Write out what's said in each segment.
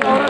Ahora...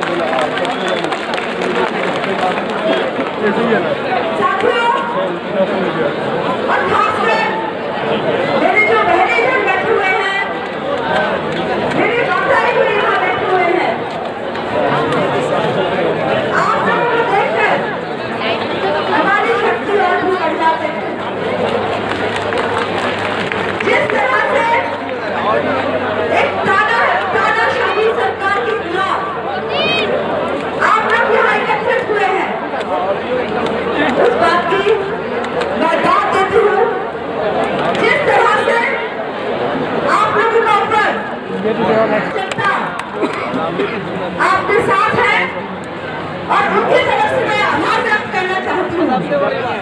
आपके साथ है और उनकी तरफ़ से मैं आभार व्यक्त करना चाहती हूँ।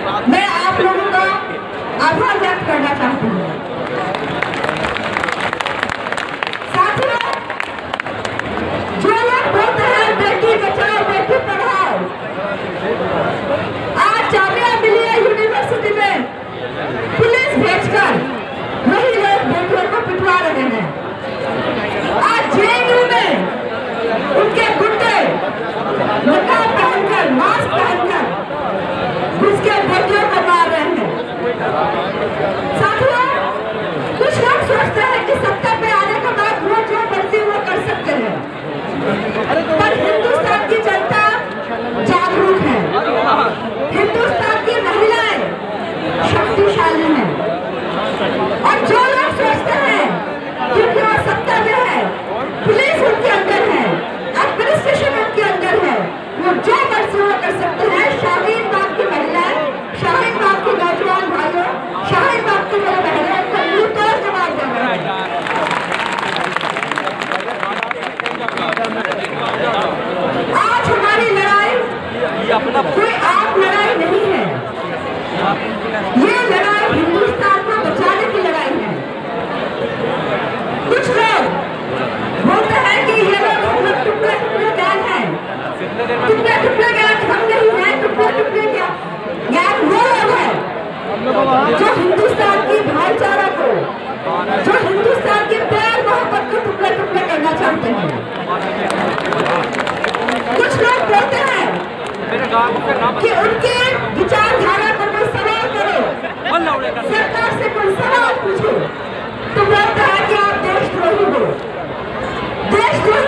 मैं आप लोगों का आभार व्यक्त करना चाहती हूँ। से कोई सवाल पूछे तो मैं कहा कि आप देशद्रोही हो। देशद्रोही